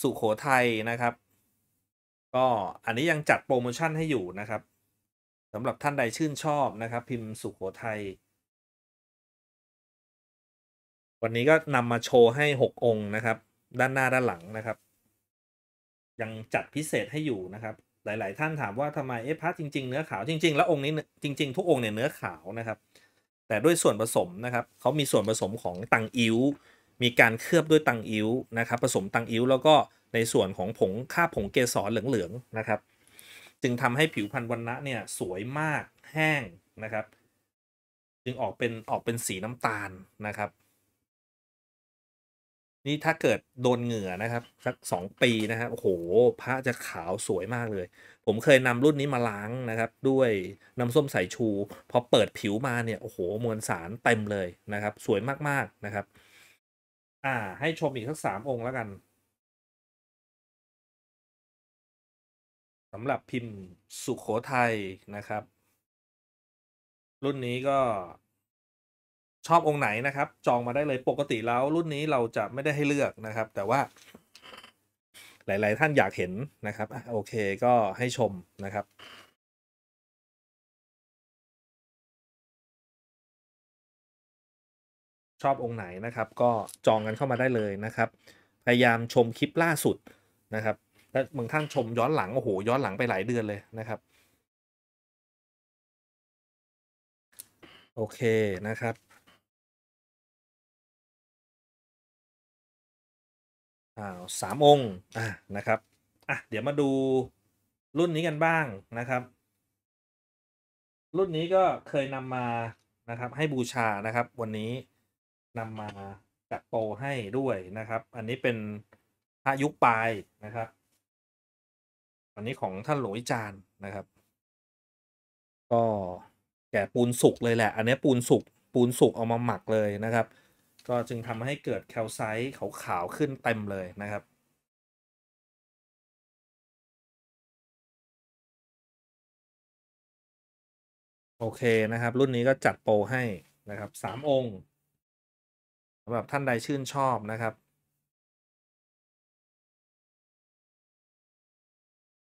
สุโขทัยนะครับ ก็อันนี้ยังจัดโปรโมชั่นให้อยู่นะครับสำหรับท่านใดชื่นชอบนะครับ พิมพ์สุโขทัยวันนี้ก็นำมาโชว์ให้ 6 องค์นะครับ ด้านหน้าด้านหลังนะครับ ยังจัดพิเศษให้อยู่นะครับ หลาย ๆ ท่านถามว่าทำไมเอ๊ะพระจริง ๆ เนื้อขาวจริง ๆ แล้วองค์นี้จริง ๆ ทุกองค์เนี่ยเนื้อขาวนะครับ แต่ด้วยส่วนผสมนะครับเขามีส่วนผสมของตังอิ้ว มีการเคลือบด้วยตังอิ้วนะครับผสมตังอิ้วแล้วก็ในส่วนของผงค่าผงเกสรเหลืองๆนะครับ จึงทำให้ผิวพรรณวันณะเนี่ยสวยมากแห้งนะครับ จึงออกเป็นออกเป็นสีน้ำตาลนะครับ นี่ถ้าเกิดโดนเหงื่อนะครับสักสองปีนะครับโอ้โหพระจะขาวสวยมากเลย ผมเคยนำรุ่นนี้มาล้างนะครับ ด้วยน้ำส้มสายชู พอเปิดผิวมาเนี่ยโอ้โหมวลสารเต็มเลยนะครับ สวยมากๆนะครับ อ่า ให้ชมอีกสักสามองค์แล้วกันสำหรับพิมพ์สุขโขทัยนะครับ รุ่นนี้ก็ชอบองค์ไหนนะครับ จองมาได้เลยปกติแล้วรุ่นนี้เราจะไม่ได้ให้เลือกนะครับ แต่ว่า หลาย ๆ ท่านอยากเห็นนะครับโอเคก็ให้ชมนะครับ ชอบองค์ไหนนะครับ ก็จองกันเข้ามาได้เลยนะครับ พยายามชมคลิปล่าสุดนะครับและบางท่านชมย้อนหลังโอ้โหย้อนหลังไปหลายเดือนเลยนะครับ โอเคนะครับอ่าสามองค์อะนะครับอะเดี๋ยวมาดูรุ่นนี้กันบ้างนะครับ รุ่นนี้ก็เคยนำมานะครับให้บูชานะครับวันนี้ นำมาจัดโปรให้ด้วยนะครับ อันนี้เป็นพระยุคปลายนะครับ อันนี้ของท่านหลวงวิจารนะครับ ก็แก่ปูนสุกเลยแหละ อันนี้ปูนสุกปูนสุกเอามาหมักเลยนะครับ ก็จึงทำให้เกิดแคลไซต์ขาวๆขึ้นเต็มเลยนะครับโอเคนะครับ รุ่นนี้ก็จัดโปรให้นะครับสามองค์ำหรับท่านใดชื่นชอบนะครับ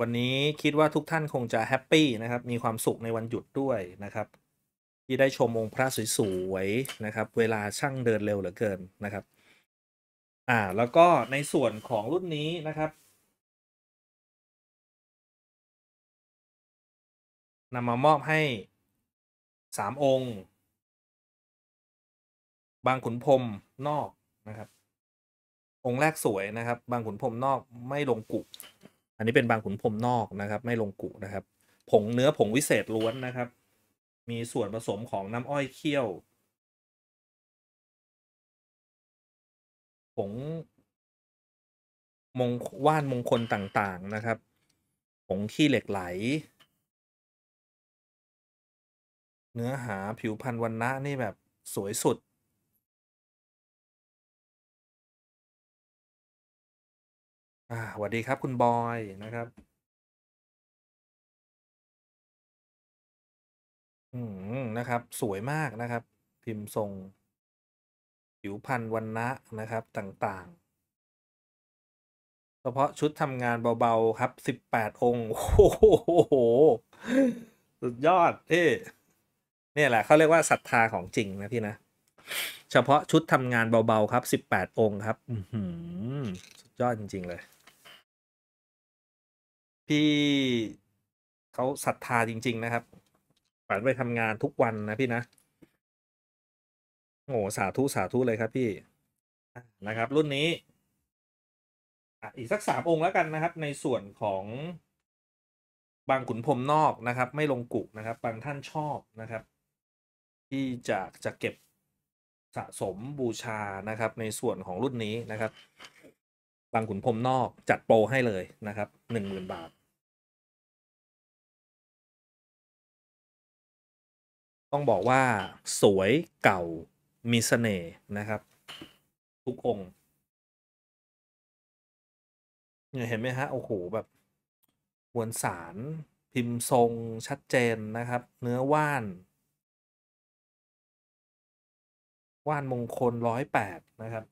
วันนี้คิดว่าทุกท่านคงจะแฮปปี้นะครับ มีความสุขในวันหยุดด้วยนะครับ ที่ได้ชมองค์พระสวยๆนะครับ เวลาช่างเดินเร็วเหลือเกินนะครับ อ่าแล้วก็ในส่วนของรุ่นนี้นะครับนำมามอบให้สามองค์ บางขุนพรม นอกนะครับ องค์แรกสวยนะครับ บางขุนพรมนอกไม่ลงกุ อันนี้เป็นบางขุนพรมนอกนะครับ ไม่ลงกุนะครับ ผงเนื้อผงวิเศษล้วนนะครับ มีส่วนผสมของน้ำอ้อยเคี่ยว ผงมงว่านมงคลต่างๆนะครับ ผงขี้เหล็กไหล เนื้อหาผิวพันธ์วันนะนี่แบบสวยสุด อ่าสวัสดีครับคุณบอยนะครับ อืมนะครับ สวยมากนะครับ พิมพ์ทรง ผิวพันธ์วันนะนะครับต่างๆ เฉพาะชุดทำงานเบาๆครับสิบแปดองค์ โอ้โห สุดยอดเท่เนี่ยแหละเขาเรียกว่าศรัทธาของจริงนะพี่นะ เฉพาะชุดทำงานเบาๆครับสิบแปดองค์ครับ อืมสุดยอดจริง ๆ เลย พี่เขาศรัทธาจริง ๆ นะครับฝันไปทำงานทุกวันนะพี่นะโอ้สาธุสาธุเลยครับพี่นะครับ รุ่นนี้อีกสักสามองค์แล้วกันนะครับ ในส่วนของบางขุนพรมนอกนะครับ ไม่ลงกุนะครับ บางท่านชอบนะครับ ที่จะจะเก็บสะสมบูชานะครับ ในส่วนของรุ่นนี้นะครับ บางขุนพรมนอกจัดโปรให้เลยนะครับหนึ่งหมื่นบาท ต้องบอกว่าสวยเก่ามีเสน่ห์นะครับ ทุกองค์เนี่ยเห็นไหมฮะ โอ้โห แบบมวลสารพิมพ์ทรงชัดเจนนะครับ เนื้อว่าน ว่านมงคลร้อยแปดนะครับ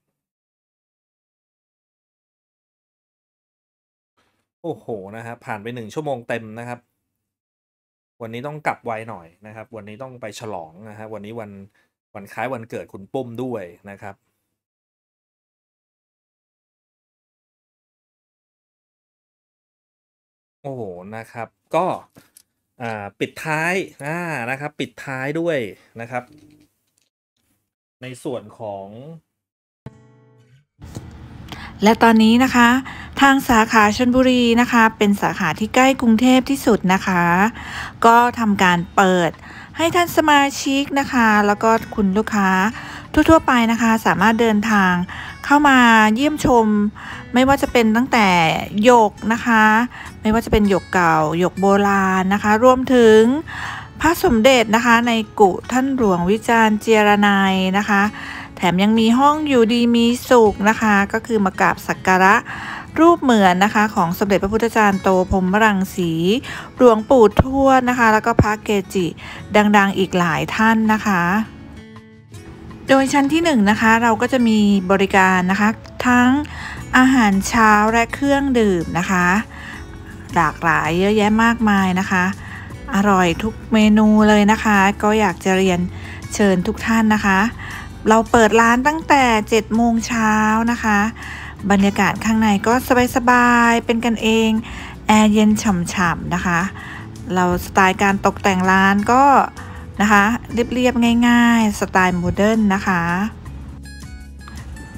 โอ้โห นะครับผ่านไป1ชั่วโมงเต็มนะครับ วันนี้ต้องกลับไวหน่อยนะครับ วันนี้ต้องไปฉลองนะครับวันนี้วันวันคล้ายวันเกิดคุณปุ้มด้วยนะครับโอ้โฮนะครับ ก็ปิดท้ายอานะครับ ปิดท้ายด้วยนะครับ ในส่วนของ และตอนนี้นะคะ ทางสาขาชลบุรีนะคะ เป็นสาขาที่ใกล้กรุงเทพที่สุดนะคะ ก็ทำการเปิดให้ท่านสมาชิกนะคะ แล้วก็คุณลูกค้าทั่วๆไปนะคะ สามารถเดินทางเข้ามาเยี่ยมชม ไม่ว่าจะเป็นตั้งแต่หยกนะคะ ไม่ว่าจะเป็นหยกเก่าหยกโบราณนะคะ รวมถึงพระสมเด็จนะคะ ในกุท่านหลวงวิจารณ์เจียรนัยนะคะ แถมยังมีห้องอยู่ดีมีสุขนะคะ ก็คือมากราบสักการะ รูปเหมือนนะคะของสมเด็จพระพุทธจารย์โตพรมรังสี หลวงปู่ทวดนะคะ แล้วก็พระเกจิ ดังๆอีกหลายท่านนะคะ โดยชั้นที่1นนะคะเราก็จะมีบริการนะคะทั้งอาหารเช้าและเครื่องดื่มนะคะ หลากหลายเยอะแยะมากมายนะคะ อร่อยทุกเมนูเลยนะคะ ก็อยากจะเรียนเชิญทุกท่านนะคะ เราเปิดร้านตั้งแต่7โมงเช้านะคะ บรรยากาศข้างในก็สบายๆ เป็นกันเอง แอร์เย็นฉ่ำๆนะคะ เราสไตล์การตกแต่งร้านก็นะคะเรียบๆ ง่ายๆ สไตล์โมเดิร์นนะคะ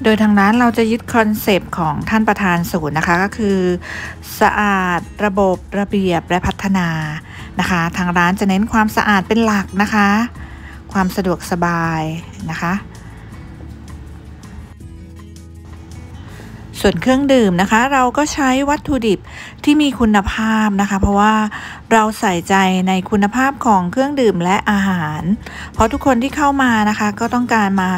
โดยทางร้านเราจะยึดคอนเซปต์ของท่านประธานศูนย์นะคะ ก็คือ สะอาดระบบระเบียบและพัฒนานะคะ ทางร้านจะเน้นความสะอาดเป็นหลักนะคะ ความสะดวกสบายนะคะ ส่วนเครื่องดื่มนะคะ เราก็ใช้วัตถุดิบที่มีคุณภาพนะคะ เพราะว่าเราใส่ใจในคุณภาพของเครื่องดื่มและอาหาร เพราะทุกคนที่เข้ามานะคะ ก็ต้องการมา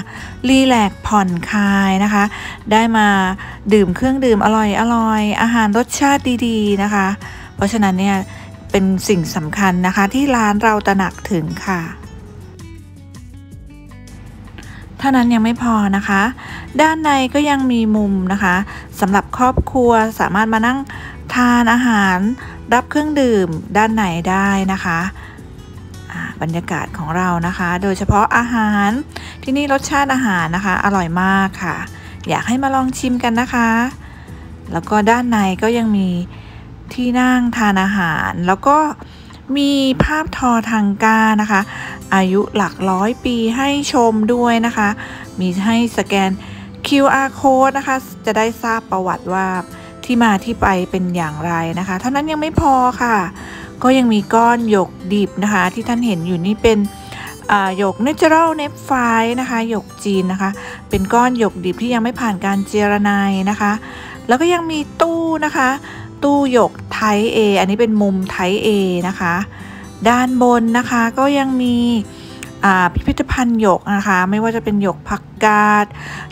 รีแลกผ่อนคลายนะคะ ได้มาดื่มเครื่องดื่มอร่อยอร่อยอาหารรสชาติดีๆนะคะ เพราะฉะนั้นเนี่ยเป็นสิ่งสำคัญนะคะที่ร้านเราตระหนักถึงค่ะ ท่านั้นยังไม่พอนะคะ ด้านในก็ยังมีมุมนะคะสำหรับครอบครัวสามารถมานั่งทานอาหารรับเครื่องดื่มด้านในได้นะคะบรรยากาศของเรานะคะ โดยเฉพาะอาหารที่นี่รสชาติอาหารนะคะ อร่อยมากค่ะ อยากให้มาลองชิมกันนะคะ แล้วก็ด้านในก็ยังมีที่นั่งทานอาหาร แล้วก็ มีภาพทอทางกานะคะ อายุหลักร้อยปีให้ชมด้วยนะคะ มีให้สแกน QR code นะคะ จะได้ทราบประวัติว่าที่มาที่ไปเป็นอย่างไรนะคะ เท่านั้นยังไม่พอค่ะ ก็ยังมีก้อนหยกดิบนะคะ ที่ท่านเห็นอยู่นี่เป็นหยก natural n e p h i นะคะหยกจีนนะคะ เป็นก้อนหยกดิบที่ยังไม่ผ่านการเจรไนนะคะ แล้วก็ยังมีตู้นะคะ ตู้หยก ไทเออันนี้เป็นมุมไทเอนะคะ ด้านบนนะคะก็ยังมีพิพิธภัณฑ์หยกนะคะ ไม่ว่าจะเป็นหยกผักกาด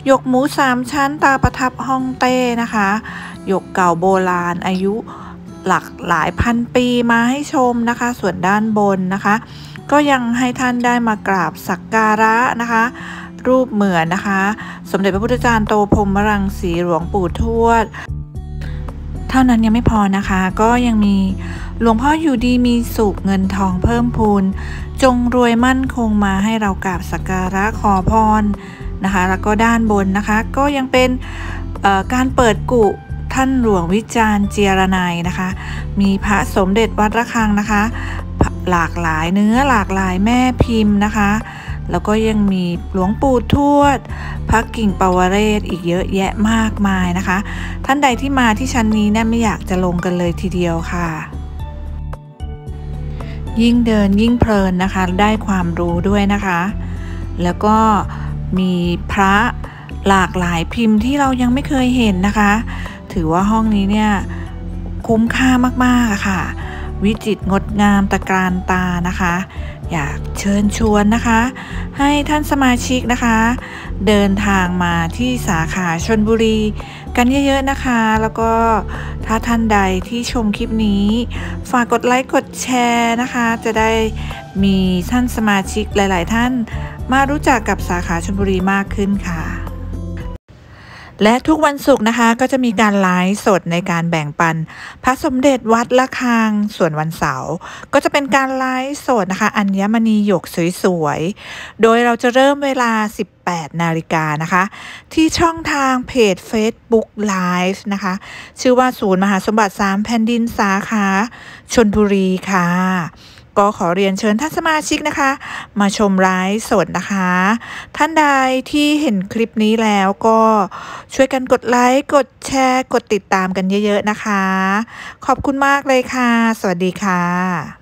หยกหมูสามชั้นตาประทับฮ่องเต้นะคะหยกเก่าโบราณอายุหลักหลายพันปีมาให้ชมนะคะ ส่วนด้านบนนะคะ ก็ยังให้ท่านได้มากราบสักการะนะคะ รูปเหมือนนะคะ สมเด็จพระพุทธจารย์โตพรมรังสีหลวงปู่ทวด เท่านั้นยังไม่พอนะคะ ก็ยังมีหลวงพ่ออยู่ดีมีสุขเงินทองเพิ่มพูน จงรวยมั่นคงมาให้เรากราบสักการะขอพรนะคะ แล้วก็ด้านบนนะคะ ก็ยังเป็นการเปิดกุท่านหลวงวิจารณ์เจียรนัยนะคะ มีพระสมเด็จวัดระฆังนะคะ หลากหลายเนื้อหลากหลายแม่พิมพ์นะคะ แล้วก็ยังมีหลวงปู่ทวดพระกิ่งปวเรศอีกเยอะแยะมากมายนะคะ ท่านใดที่มาที่ชั้นนี้เนี่ยไม่อยากจะลงกันเลยทีเดียวค่ะ ยิ่งเดินยิ่งเพลินนะคะ ได้ความรู้ด้วยนะคะ แล้วก็มีพระหลากหลายพิมพ์ที่เรายังไม่เคยเห็นนะคะ ถือว่าห้องนี้เนี่ยคุ้มค่ามากๆค่ะ วิจิตรงดงามตะการตานะคะ อยากเชิญชวนนะคะ ให้ท่านสมาชิกนะคะ เดินทางมาที่สาขาชนบุรี กันเยอะๆนะคะ แล้วก็ถ้าท่านใดที่ชมคลิปนี้ ฝากกดไลค์กดแชร์นะคะ จะได้มีท่านสมาชิกหลาย ๆ ท่านมารู้จักกับสาขาชนบุรีมากขึ้นค่ะ และทุกวันศุกร์นะคะก็จะมีการไลฟ์สดในการแบ่งปัน พระสมเด็จวัดละคังส่วนวันเสาร์ก็จะเป็นการไลฟ์สดนะคะ อัญมณีหยกสวยๆ โดยเราจะเริ่มเวลา 18 นาฬิกานะคะ ที่ช่องทางเพจ Facebook Live นะคะ ชื่อว่าศูนย์มหาสมบัติ 3 แผ่นดินสาขาชนบุรีค่ะ ก็ขอเรียนเชิญท่านสมาชิกนะคะ มาชมไลฟ์สดนะคะ ท่านใดที่เห็นคลิปนี้แล้วก็ช่วยกันกดไลค์กดแชร์ กดติดตามกันเยอะ ๆ นะคะ ขอบคุณมากเลยค่ะ สวัสดีค่ะ